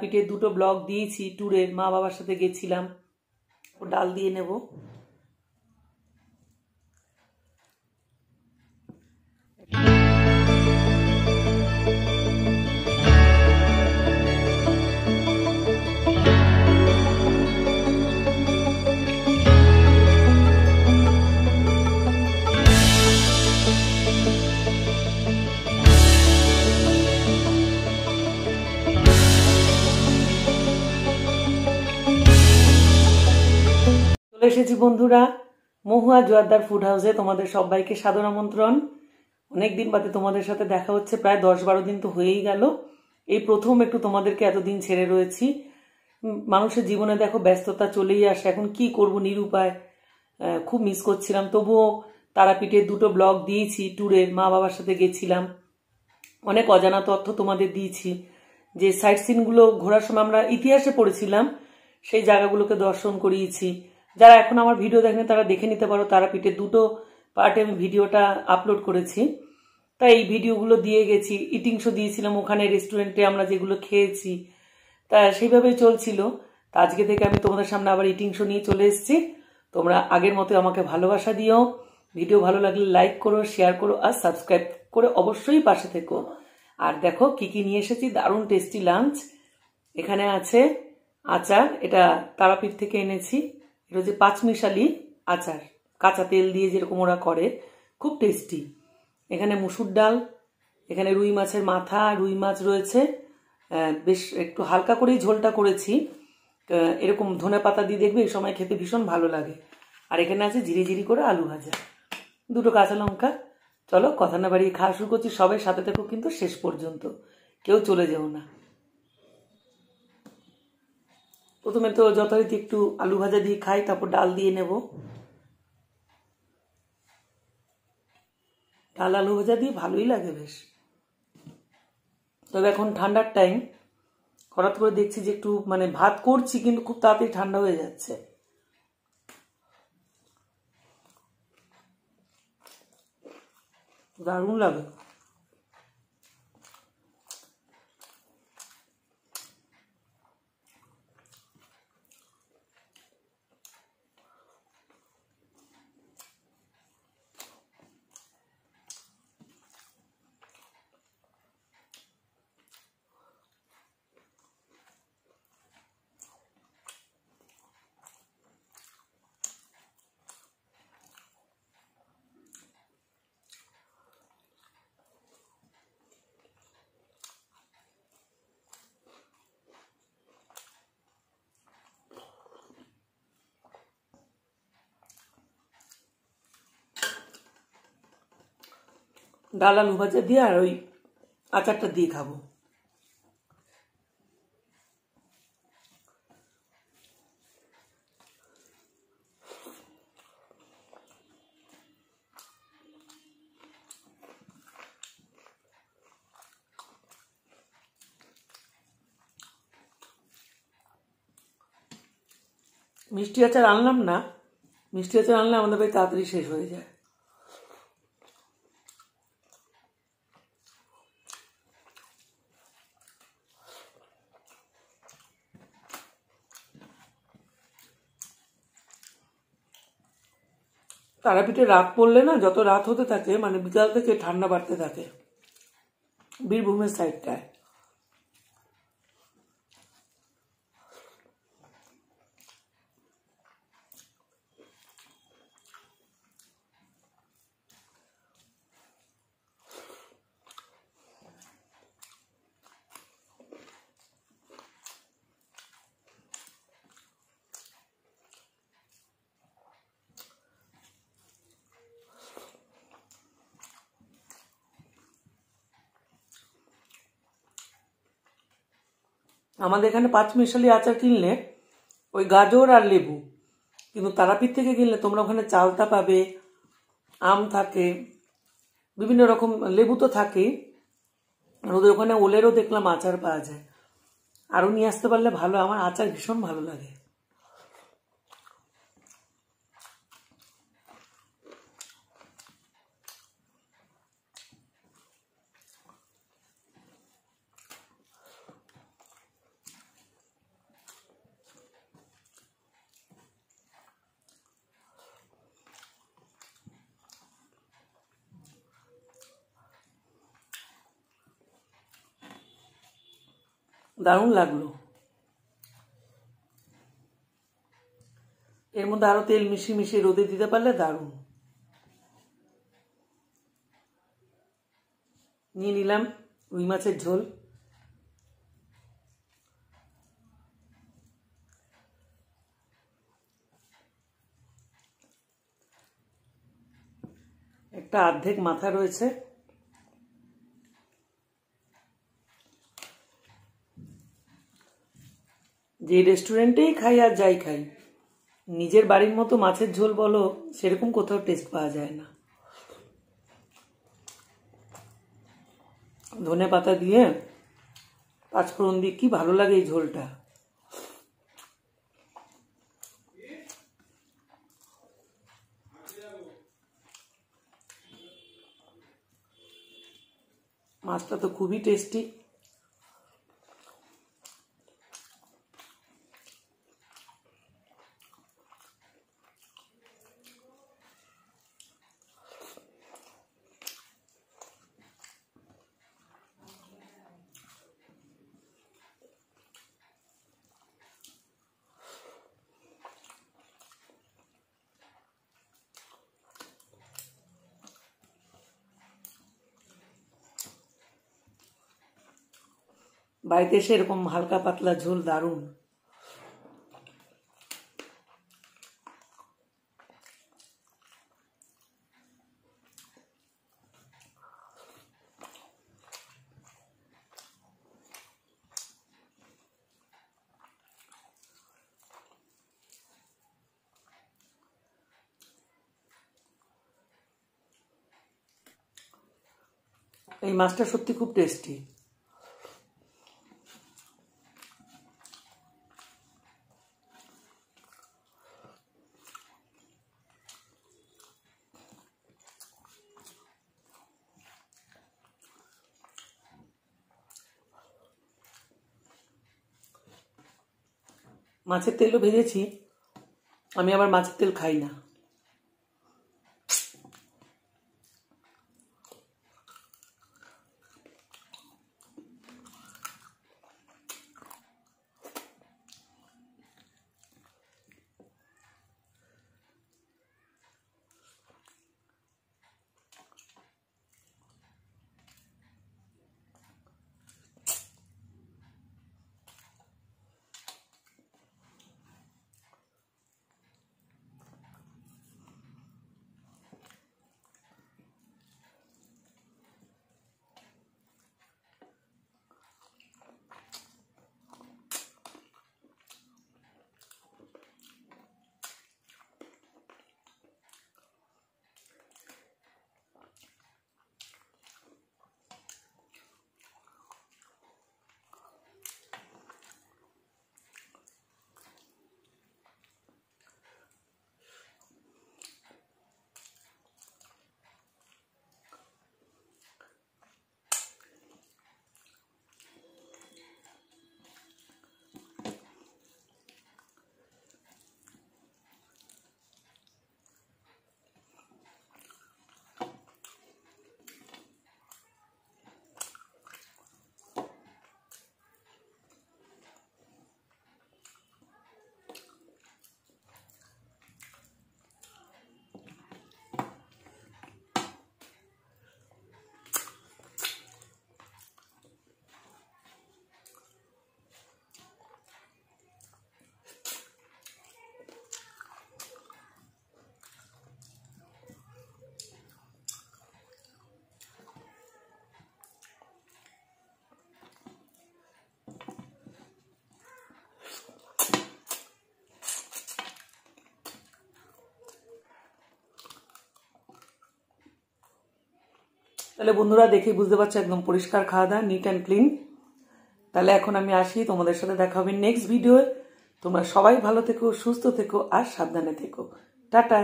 পিঠে দুটো ব্লগ দিয়েছি ট্যুরের মা বাবার সাথে গেছিলাম। ও ডাল দিয়ে নেব। এসেছি বন্ধুরা, মহুয়া জোয়ারদার ফুড হাউসে তোমাদের সবাইকে সাদর আমন্ত্রণ। অনেক দিন বাদে তোমাদের সাথে দেখা হচ্ছে, প্রায় দশ বারো দিন তো হয়েই গেল। এই প্রথম একটু তোমাদেরকে এতদিন ছেড়ে রয়েছি। মানুষের জীবনে দেখো ব্যস্ততা চলেই আসে, এখন কি করব নিরুপায়? খুব মিস করছিলাম। তবুও তারাপীঠের দুটো ব্লগ দিয়েছি ট্যুরের মা বাবার সাথে গেছিলাম। অনেক অজানা তথ্য তোমাদের দিয়েছি যে সাইট সিনগুলো ঘোরার সময় আমরা ইতিহাসে পড়েছিলাম, সেই জায়গাগুলোকে দর্শন করিয়েছি। যারা এখন আমার ভিডিও দেখেন, তারা দেখে নিতে পারো তারাপীঠের দুটো পার্টে আমি ভিডিওটা আপলোড করেছি। তাই এই ভিডিওগুলো দিয়ে গেছি ইটিং শো দিয়েছিলাম ওখানে রেস্টুরেন্টে আমরা যেগুলো খেয়েছি। তা সেইভাবেই চলছিল। তা আজকে থেকে আমি তোমাদের সামনে আবার ইটিং শো নিয়ে চলে এসেছি। তোমরা আগের মতো আমাকে ভালোবাসা দিও। ভিডিও ভালো লাগলে লাইক করো শেয়ার করো, আর সাবস্ক্রাইব করে অবশ্যই পাশে থেকো। আর দেখো, কি কি নিয়ে এসেছি? দারুণ টেস্টি লাঞ্চ এখানে আছে আচার, এটা তারাপীঠ থেকে এনেছি। এটা হচ্ছে পাঁচমিশালি আচার। কাঁচা তেল দিয়ে যেরকম ওরা করে, খুব টেস্টি এখানে মুসুর ডাল, এখানে রুই মাছের মাথা, রুই মাছ রয়েছে। বেশ একটু হালকা করেই ঝোলটা করেছি। এরকম ধনে পাতা দিয়ে দেখবে এই সময় খেতে ভীষণ ভালো লাগে। আর এখানে আছে জিরি জিরি করে আলু ভাজা। দুটো কাঁচা লঙ্কা। চলো, কথা না বাড়িয়ে খাওয়া শুরু করছি। সবাই সাথে থেকো কিন্তু শেষ পর্যন্ত। কেউ চলে যেও না। প্রথমে তো যথারীতি একটু আলু ভাজা দিয়ে খাই, তারপর ডাল দিয়ে নেব। ডাল আলু ভাজা দিয়ে ভালোই লাগে বেশ। তবে এখন ঠান্ডার টাইম হঠাৎ করে দেখছি যে একটু মানে ভাত করছি, কিন্তু খুব তাড়াতাড়ি ঠান্ডা হয়ে যাচ্ছে। দারুণ লাগে। ডাল ভাজা দিয়ে আর ওই আচারটা দিয়ে খাব। মিষ্টি আচার আনলাম না, মিষ্টি আচার আনলে আমাদের বাড়ি তাড়াতাড়ি শেষ হয়ে যায়। তারাপীঠে রাত পড়লে না, যত রাত হতে থাকে মানে বিকাল থেকে ঠান্ডা বাড়তে থাকে। বীরভূমের সাইডটায় আমাদের এখানে পাঁচ মিশালি আচার কিনলে ওই গাজর আর লেবু, কিন্তু তারাপীঠ থেকে কিনলে তোমরা ওখানে চালতা পাবে, আম থাকে, বিভিন্ন রকম লেবু তো থাকেই। আর ওদের ওখানে ওলেরও দেখলাম আচার পাওয়া যায়। আরও নিয়ে আসতে পারলে ভালো, আমার আচার ভীষণ ভালো লাগে। দারুণ লাগল। এর মধ্যে আরও তেল মিশিয়ে মিশিয়ে রোদে দিতে পারলে দারুণ। নিয়ে নিলাম রুই মাছের ঝোল। একটা অর্ধেক মাথা রয়েছে। যে রেস্টুরেন্টেই খাই আর যাই খাই, নিজের বাড়ির মতো মাছের ঝোল বলো, সেরকম কোথাও টেস্ট পাওয়া যায় না। ধনে পাতা দিয়ে পাঁচফোড়ন দিয়ে কি ভালো লাগে এই ঝোলটা। মাছটা তো খুবই টেস্টি বাড়িতে এসে এরকম হালকা পাতলা ঝোল দারুণ। এই মাছটা সত্যি খুব টেস্টি মাছের তেলও ভেজেছি। আমি আবার মাছের তেল খাই না। তাহলে বন্ধুরা দেখেই বুঝতে পারছ, একদম পরিষ্কার খাওয়া দাওয়া নিট অ্যান্ড ক্লিন তাহলে এখন আমি আসি, তোমাদের সাথে দেখা হবে নেক্সট ভিডিও তোমরা সবাই ভালো থেকো, সুস্থ থেকো, আর সাবধানে থেকো। টাটা!